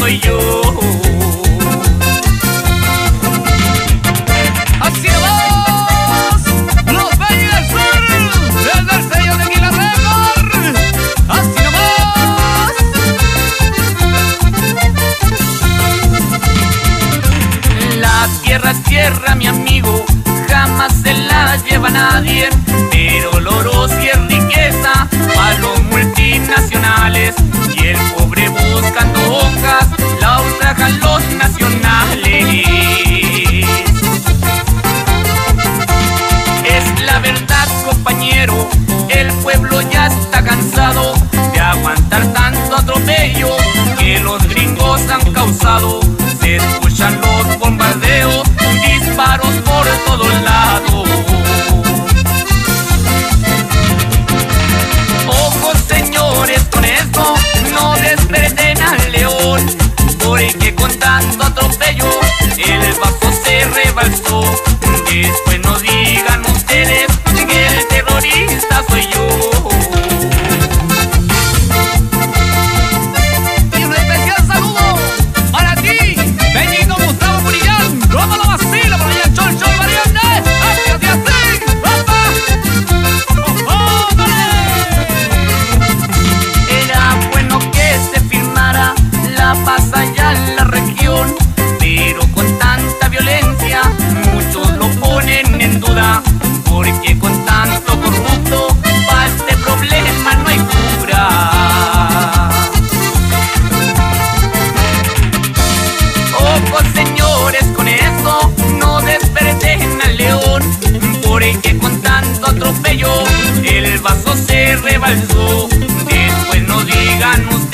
soy yo. ¡Así vamos! ¡Los Valles del Sur! ¡Desde el sello de Aguilar Record! ¡Así nomás! La tierra es tierra, mi amigo, jamás se la lleva nadie. Pero el el pueblo ya está cansado de aguantar tanto atropello que los gringos han causado. Se escuchan los bombardeos, disparos por todos lados. Ojos señores con esto, no desperten al león, porque con tanto atropello el vaso se rebalsó. Después Señores con eso, no desperten al león, porque con tanto atropello el vaso se rebalsó. Después no digan ustedes